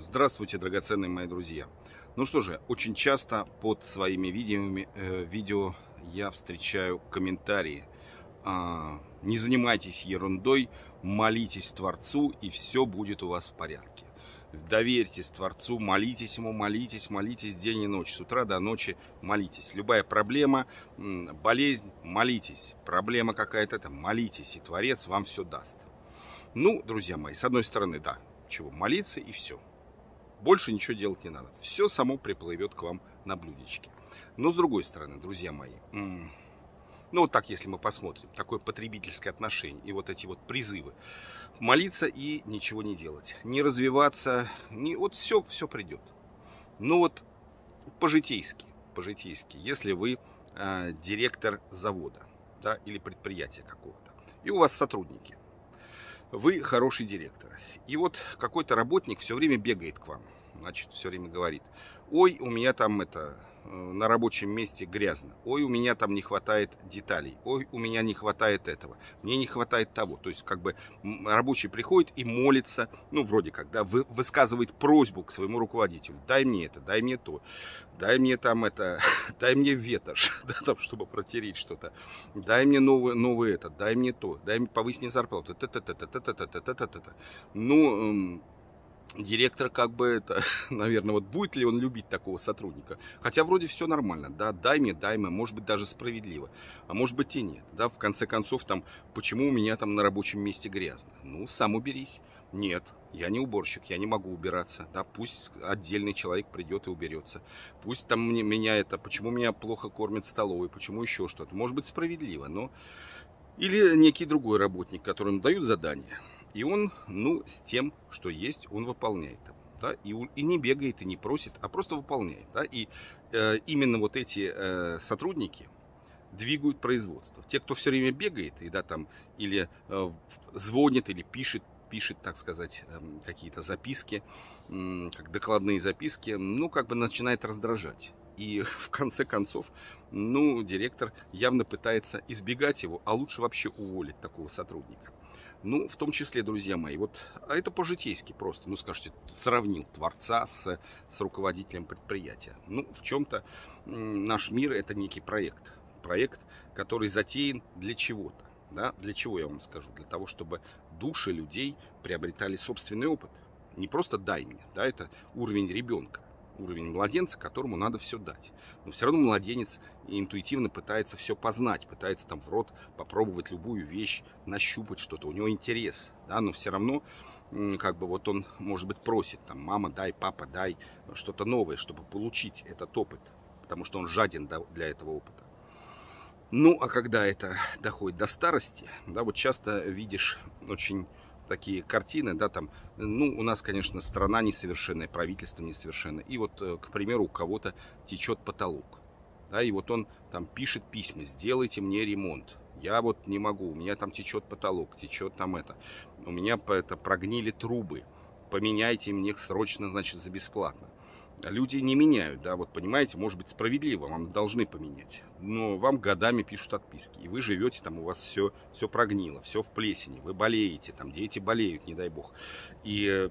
Здравствуйте, драгоценные мои друзья. Ну что же, очень часто под своими видео, э, видео я встречаю комментарии. А, не занимайтесь ерундой, молитесь Творцу, и все будет у вас в порядке. Доверьтесь Творцу, молитесь Ему, молитесь, молитесь день и ночь, с утра до ночи молитесь. Любая проблема, болезнь, молитесь. Проблема какая-то, это молитесь, и Творец вам все даст. Ну, друзья мои, с одной стороны, да, чего, молиться и все. Больше ничего делать не надо. Все само приплывет к вам на блюдечке. Но с другой стороны, друзья мои, ну вот так, если мы посмотрим, такое потребительское отношение и вот эти вот призывы. Молиться и ничего не делать. Не развиваться, не, вот все, все придет. Ну вот по-житейски, по-житейски, если вы э, директор завода да, или предприятия какого-то, и у вас сотрудники, вы хороший директор. И вот какой-то работник все время бегает к вам, значит, все время говорит, ой, у меня там это на рабочем месте грязно. Ой, у меня там не хватает деталей. Ой, у меня не хватает этого. Мне не хватает того. То есть, как бы рабочий приходит и молится, ну, вроде как, да, высказывает просьбу к своему руководителю. Дай мне это, дай мне то. Дай мне там это, дай мне ветошь, да, там, чтобы протереть что-то. Дай мне новый, новый это, дай мне то. Дай мне, повысь мне зарплату. Ну, директор как бы это, наверное, вот будет ли он любить такого сотрудника. Хотя вроде все нормально, да, дай мне, дай мне, может быть даже справедливо, а может быть и нет, да, в конце концов там, почему у меня там на рабочем месте грязно? Ну, сам уберись. Нет, я не уборщик, я не могу убираться, да, пусть отдельный человек придет и уберется. Пусть там мне, меня это, почему меня плохо кормят в столовой, почему еще что-то. Может быть справедливо, но... Или некий другой работник, которому дают задание – и он, ну, с тем, что есть, он выполняет его. Да, и, и не бегает, и не просит, а просто выполняет. Да, и э, именно вот эти э, сотрудники двигают производство. Те, кто все время бегает, и, да, там, или э, звонит, или пишет, пишет, так сказать, э, какие-то записки, э, как докладные записки, ну, как бы начинает раздражать. И в конце концов, ну, директор явно пытается избегать его, а лучше вообще уволить такого сотрудника. Ну, в том числе, друзья мои, вот а это по-житейски просто, ну, скажите, сравнил Творца с, с руководителем предприятия. Ну, в чем-то наш мир это некий проект. Проект, который затеян для чего-то. Да? Для чего я вам скажу? Для того, чтобы души людей приобретали собственный опыт. Не просто дай мне, да, это уровень ребенка уровень младенца, которому надо все дать. Но все равно младенец интуитивно пытается все познать, пытается там в рот попробовать любую вещь, нащупать что-то, у него интерес, да, но все равно как бы вот он, может быть, просит, там, мама, дай, папа, дай что-то новое, чтобы получить этот опыт, потому что он жаден для этого опыта. Ну, а когда это доходит до старости, да, вот часто видишь очень такие картины, да, там, ну, у нас, конечно, страна несовершенная, правительство несовершенное. И вот, э, к примеру, у кого-то течет потолок. Да, и вот он там пишет письма, сделайте мне ремонт. Я вот не могу, у меня там течет потолок, течет там это. У меня это прогнили трубы. Поменяйте мне их срочно, значит, за бесплатно люди не меняют, да, вот понимаете, может быть справедливо, вам должны поменять, но вам годами пишут отписки, и вы живете там, у вас все, все прогнило, все в плесени, вы болеете, там дети болеют, не дай бог, и,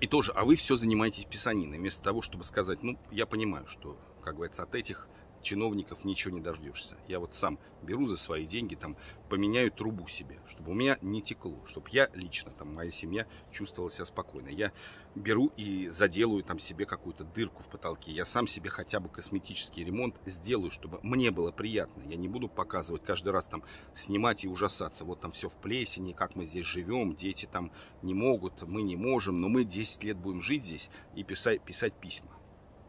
и тоже, а вы все занимаетесь писаниной, вместо того, чтобы сказать, ну, я понимаю, что, как говорится, от этих чиновников ничего не дождешься. Я вот сам беру за свои деньги, там, поменяю трубу себе, чтобы у меня не текло, чтобы я лично, там, моя семья чувствовала себя спокойно. Я беру и заделаю там себе какую-то дырку в потолке. Я сам себе хотя бы косметический ремонт сделаю, чтобы мне было приятно. Я не буду показывать каждый раз там, снимать и ужасаться. Вот там все в плесени, как мы здесь живем, дети там не могут, мы не можем, но мы 10 лет будем жить здесь и писать, писать письма.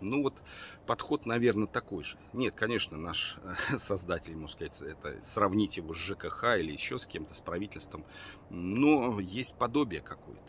Ну вот подход, наверное, такой же. Нет, конечно, наш э, создатель, можно сказать, это сравнить его с ЖКХ или еще с кем-то, с правительством, но есть подобие какое-то.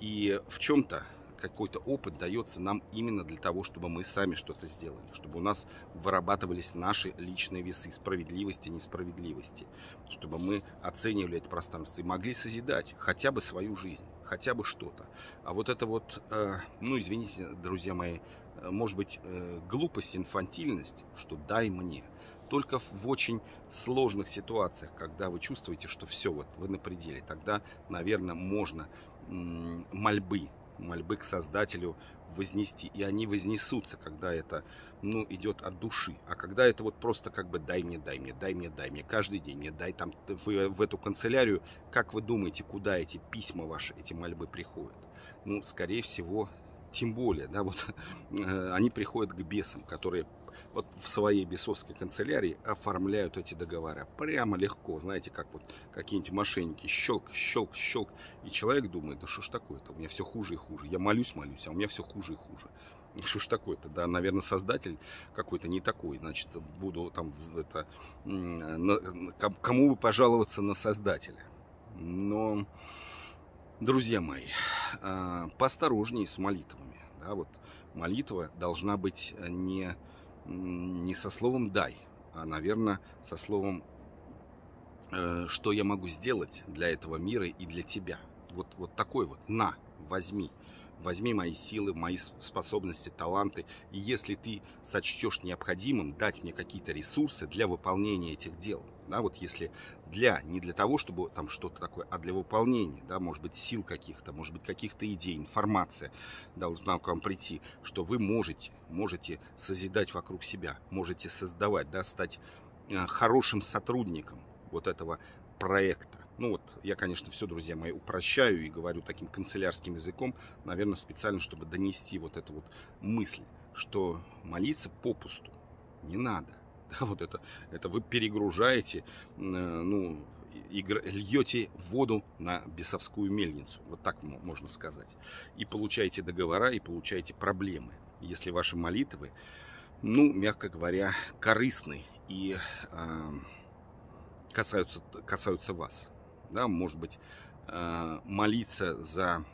И в чем-то какой-то опыт дается нам именно для того, чтобы мы сами что-то сделали, чтобы у нас вырабатывались наши личные весы справедливости, несправедливости, чтобы мы оценивали это пространство и могли созидать хотя бы свою жизнь, хотя бы что-то. А вот это вот, э, ну извините, друзья мои, может быть, э, глупость, инфантильность, что дай мне. Только в очень сложных ситуациях, когда вы чувствуете, что все, вот вы на пределе, тогда, наверное, можно мольбы мольбы к Создателю вознести. И они вознесутся, когда это ну, идет от души. А когда это вот просто как бы дай мне, дай мне, дай мне, дай мне, каждый день мне дай там в, в эту канцелярию, как вы думаете, куда эти письма ваши, эти мольбы приходят? Ну, скорее всего, тем более, да, вот э, они приходят к бесам, которые вот в своей бесовской канцелярии оформляют эти договора. Прямо легко, знаете, как вот какие-нибудь мошенники, щелк, щелк, щелк. И человек думает, да что ж такое-то, у меня все хуже и хуже. Я молюсь, молюсь, а у меня все хуже и хуже. Что ж такое-то, да, наверное, создатель какой-то не такой, значит, буду там, это, кому бы пожаловаться на создателя. Но, друзья мои, а, поосторожнее с молитвами, да, вот молитва должна быть не не со словом «дай», а, наверное, со словом э, «что я могу сделать для этого мира и для тебя». Вот, вот такой вот «на, возьми». Возьми мои силы, мои способности, таланты. И если ты сочтешь необходимым дать мне какие-то ресурсы для выполнения этих дел, да, вот если для, не для того, чтобы там что-то такое, а для выполнения, да, может быть, сил каких-то, может быть, каких-то идей, информация должна к вам прийти, что вы можете, можете созидать вокруг себя, можете создавать, да, стать э, хорошим сотрудником вот этого проекта. Ну вот, я, конечно, все, друзья мои, упрощаю и говорю таким канцелярским языком, наверное, специально, чтобы донести вот эту вот мысль, что молиться попусту не надо. Да, вот это, это вы перегружаете, э, ну, льете воду на бесовскую мельницу, вот так можно сказать, и получаете договора, и получаете проблемы, если ваши молитвы, ну, мягко говоря, корыстны и э, касаются, касаются вас. Да, может быть, э, молиться за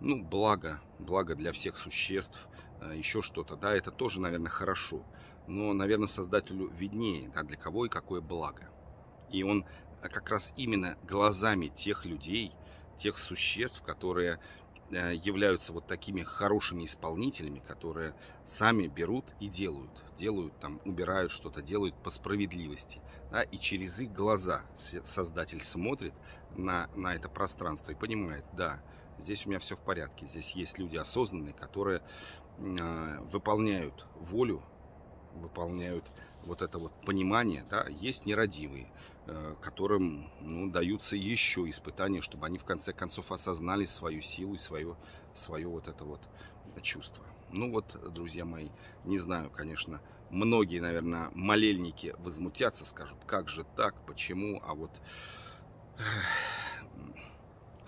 ну, благо, благо для всех существ, э, еще что-то, да, это тоже, наверное, хорошо. Но, наверное, Создателю виднее, да, для кого и какое благо. И он как раз именно глазами тех людей, тех существ, которые Э, являются вот такими хорошими исполнителями, которые сами берут и делают. Делают там, убирают что-то, делают по справедливости. Да, и через их глаза Создатель смотрит на, на это пространство и понимает, да, здесь у меня все в порядке. Здесь есть люди осознанные, которые э, выполняют волю, выполняют вот это вот понимание, да, есть нерадивые, э, которым ну, даются еще испытания, чтобы они в конце концов осознали свою силу и свое, свое вот это вот чувство. Ну вот, друзья мои, не знаю, конечно, многие, наверное, молельники возмутятся, скажут, как же так, почему, а вот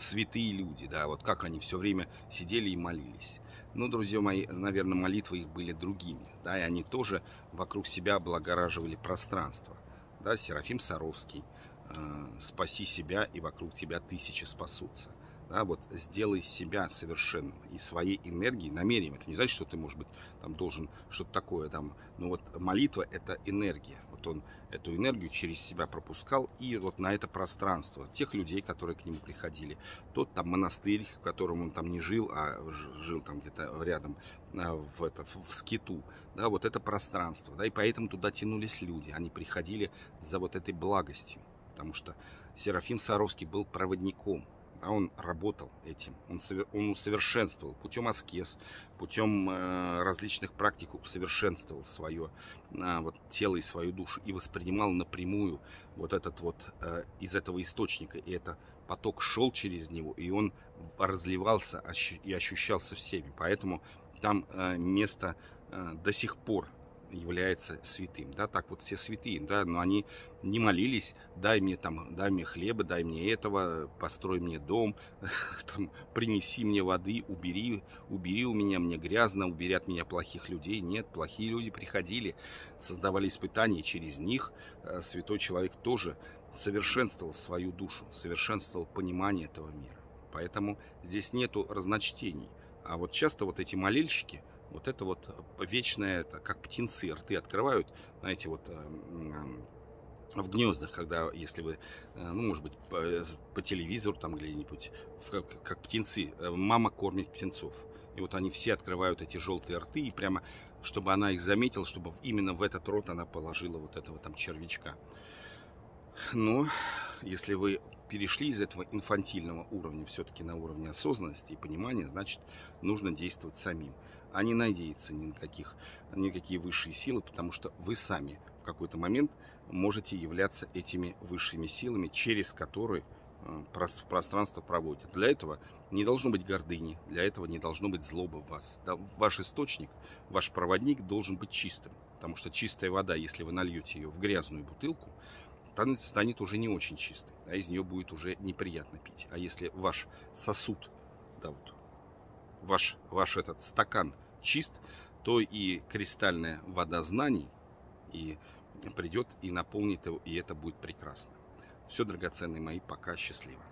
святые люди, да, вот как они все время сидели и молились. Ну, друзья мои, наверное, молитвы их были другими, да, и они тоже вокруг себя облагораживали пространство. Да, Серафим Саровский, э, спаси себя, и вокруг тебя тысячи спасутся да, вот сделай себя совершенным и своей энергией, намерением. Это не значит, что ты, может быть, там должен что-то такое там. Но вот молитва – это энергия. Вот он эту энергию через себя пропускал и вот на это пространство тех людей, которые к нему приходили. Тот там монастырь, в котором он там не жил, а жил там где-то рядом а, в, это, в скиту, да, вот это пространство, да, и поэтому туда тянулись люди, они приходили за вот этой благостью, потому что Серафим Саровский был проводником, а он работал этим, он, он усовершенствовал путем аскез, путем э, различных практик усовершенствовал свое э, вот, тело и свою душу и воспринимал напрямую вот этот вот э, из этого источника, и это поток шел через него, и он разливался и ощущался всеми, поэтому там э, место э, до сих пор является святым. Да, так вот все святые, да, но они не молились, дай мне там, дай мне хлеба, дай мне этого, построй мне дом, там, принеси мне воды, убери, убери у меня, мне грязно, убери от меня плохих людей. Нет, плохие люди приходили, создавали испытания, через них э, святой человек тоже совершенствовал свою душу, совершенствовал понимание этого мира. Поэтому здесь нету разночтений. А вот часто вот эти молельщики, вот это вот э, вечное, это как птенцы рты открывают, знаете, вот эм, в гнездах, когда, если вы, э, ну, может быть, по, э, по телевизору там где-нибудь, как, как птенцы, мама кормит птенцов. И вот они все открывают эти желтые рты, и прямо, чтобы она их заметила, чтобы именно в этот рот она положила вот этого там червячка. Но, если вы перешли из этого инфантильного уровня все-таки на уровень осознанности и понимания, значит, нужно действовать самим, а не надеяться ни на каких, никакие высшие силы, потому что вы сами в какой-то момент можете являться этими высшими силами, через которые э, пространство проводят. Для этого не должно быть гордыни, для этого не должно быть злобы в вас. Ваш источник, ваш проводник должен быть чистым, потому что чистая вода, если вы нальете ее в грязную бутылку, станет уже не очень чистой, а из нее будет уже неприятно пить. А если ваш сосуд, да вот, ваш, ваш этот стакан чист, то и кристальная вода знаний и придет и наполнит его, и это будет прекрасно. Все, драгоценные мои, пока счастливо.